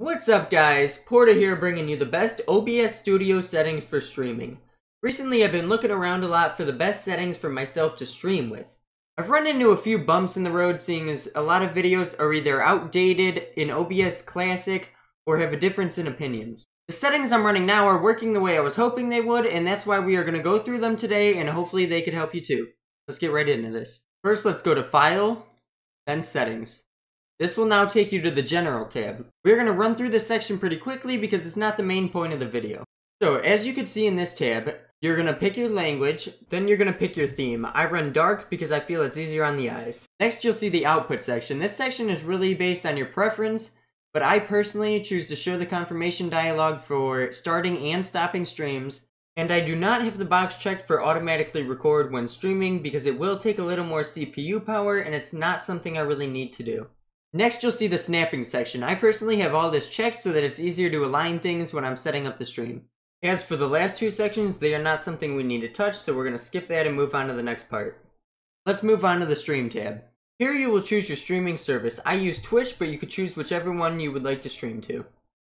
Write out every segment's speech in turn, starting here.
What's up guys, Porta here bringing you the best OBS studio settings for streaming. Recently I've been looking around a lot for the best settings for myself to stream with. I've run into a few bumps in the road seeing as a lot of videos are either outdated in OBS Classic or have a difference in opinions. The settings I'm running now are working the way I was hoping they would and that's why we are going to go through them today and hopefully they could help you too. Let's get right into this. First let's go to File, then Settings. This will now take you to the General tab. We're going to run through this section pretty quickly because it's not the main point of the video. So, as you can see in this tab, you're going to pick your language, then you're going to pick your theme. I run dark because I feel it's easier on the eyes. Next, you'll see the output section. This section is really based on your preference, but I personally choose to show the confirmation dialog for starting and stopping streams, and I do not have the box checked for automatically record when streaming because it will take a little more CPU power and it's not something I really need to do. Next, you'll see the snapping section. I personally have all this checked so that it's easier to align things when I'm setting up the stream. As for the last two sections, they are not something we need to touch, so we're going to skip that and move on to the next part. Let's move on to the Stream tab. Here you will choose your streaming service. I use Twitch, but you could choose whichever one you would like to stream to.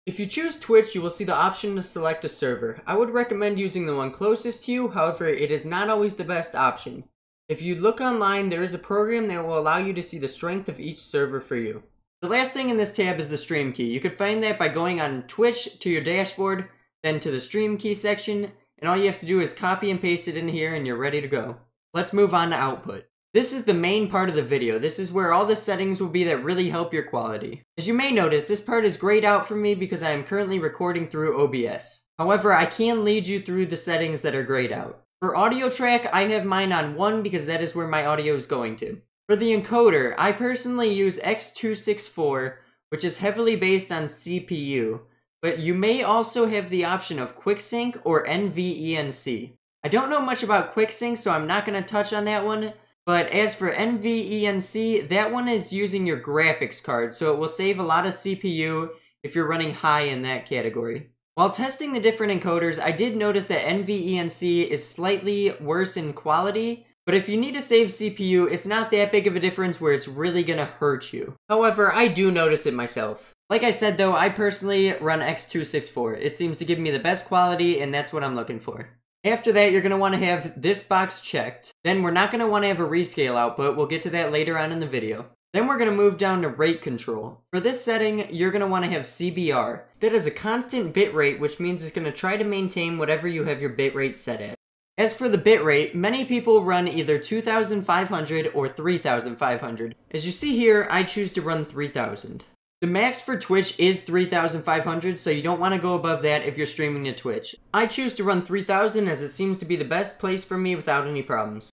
If you choose Twitch, you will see the option to select a server. I would recommend using the one closest to you, however, it is not always the best option. If you look online, there is a program that will allow you to see the strength of each server for you. The last thing in this tab is the stream key. You could find that by going on Twitch to your dashboard, then to the stream key section, and all you have to do is copy and paste it in here and you're ready to go. Let's move on to output. This is the main part of the video. This is where all the settings will be that really help your quality. As you may notice, this part is grayed out for me because I am currently recording through OBS. However, I can lead you through the settings that are grayed out. For audio track, I have mine on 1 because that is where my audio is going to. For the encoder, I personally use X264, which is heavily based on CPU, but you may also have the option of QuickSync or NVENC. I don't know much about QuickSync, so I'm not going to touch on that one, but as for NVENC, that one is using your graphics card, so it will save a lot of CPU if you're running high in that category. While testing the different encoders, I did notice that NVENC is slightly worse in quality, but if you need to save CPU, it's not that big of a difference where it's really gonna hurt you. However, I do notice it myself. Like I said though, I personally run X264. It seems to give me the best quality and that's what I'm looking for. After that, you're going to want to have this box checked. Then we're not going to want to have a rescale output. We'll get to that later on in the video. Then we're going to move down to rate control. For this setting, you're going to want to have CBR. That is a constant bitrate, which means it's going to try to maintain whatever you have your bitrate set at. As for the bitrate, many people run either 2500 or 3500. As you see here, I choose to run 3000. The max for Twitch is 3500, so you don't want to go above that if you're streaming to Twitch. I choose to run 3000 as it seems to be the best place for me without any problems.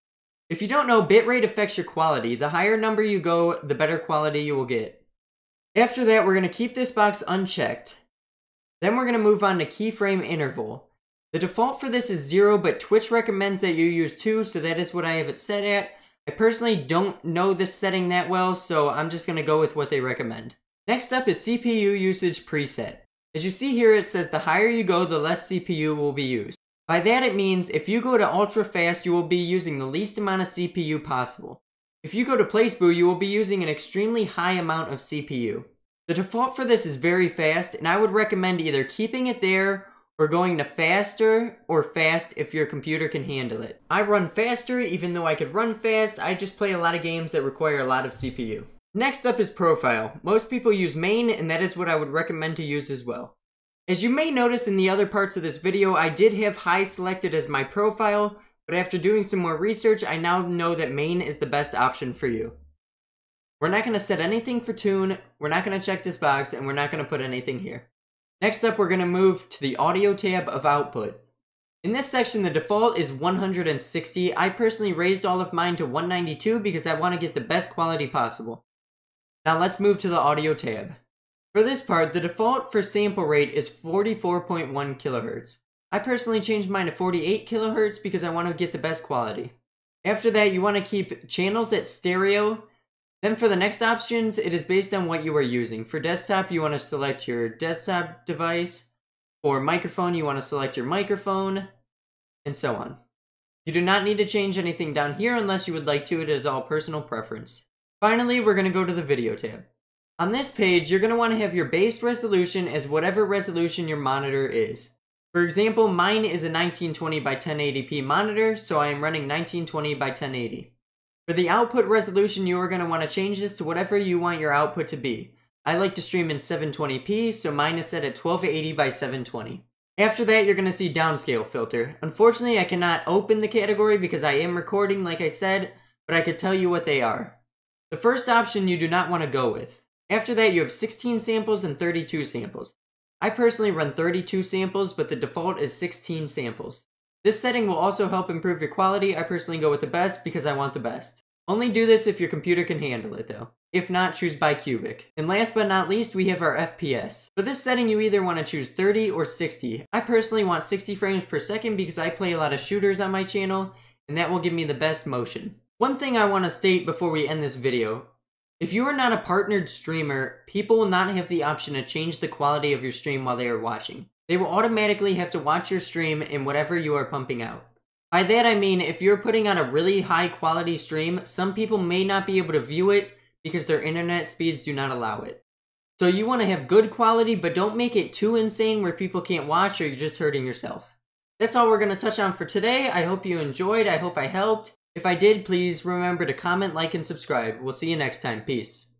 If you don't know, bitrate affects your quality. The higher number you go, the better quality you will get. After that, we're going to keep this box unchecked. Then we're going to move on to keyframe interval. The default for this is 0, but Twitch recommends that you use 2, so that is what I have it set at. I personally don't know this setting that well, so I'm just going to go with what they recommend. Next up is CPU usage preset. As you see here, it says the higher you go, the less CPU will be used. By that it means if you go to ultra fast, you will be using the least amount of CPU possible. If you go to placebo, you will be using an extremely high amount of CPU. The default for this is very fast, and I would recommend either keeping it there or going to faster or fast if your computer can handle it. I run faster, even though I could run fast, I just play a lot of games that require a lot of CPU. Next up is profile. Most people use main, and that is what I would recommend to use as well. As you may notice in the other parts of this video, I did have high selected as my profile, but after doing some more research, I now know that main is the best option for you. We're not going to set anything for tune, we're not going to check this box, and we're not going to put anything here. Next up, we're going to move to the audio tab of output. In this section, the default is 160. I personally raised all of mine to 192 because I want to get the best quality possible. Now let's move to the audio tab. For this part, the default for sample rate is 44.1 kilohertz. I personally changed mine to 48 kilohertz because I want to get the best quality. After that, you want to keep channels at stereo. Then for the next options, it is based on what you are using. For desktop, you want to select your desktop device. For microphone, you want to select your microphone, and so on. You do not need to change anything down here unless you would like to, it is all personal preference. Finally, we're going to go to the video tab. On this page, you're going to want to have your base resolution as whatever resolution your monitor is. For example, mine is a 1920 by 1080p monitor, so I am running 1920 by 1080. For the output resolution, you are going to want to change this to whatever you want your output to be. I like to stream in 720p, so mine is set at 1280 by 720. After that, you're going to see downscale filter. Unfortunately, I cannot open the category because I am recording, like I said, but I could tell you what they are. The first option you do not want to go with. After that, you have 16 samples and 32 samples. I personally run 32 samples, but the default is 16 samples. This setting will also help improve your quality. I personally go with the best because I want the best. Only do this if your computer can handle it though. If not, choose bicubic. And last but not least, we have our FPS. For this setting, you either want to choose 30 or 60. I personally want 60 frames per second because I play a lot of shooters on my channel, and that will give me the best motion. One thing I want to state before we end this video. If you are not a partnered streamer, people will not have the option to change the quality of your stream while they are watching. They will automatically have to watch your stream in whatever you are pumping out. By that I mean, if you're putting on a really high quality stream, some people may not be able to view it because their internet speeds do not allow it. So you want to have good quality, but don't make it too insane where people can't watch or you're just hurting yourself. That's all we're going to touch on for today. I hope you enjoyed. I hope I helped. If I did, please remember to comment, like, and subscribe. We'll see you next time. Peace.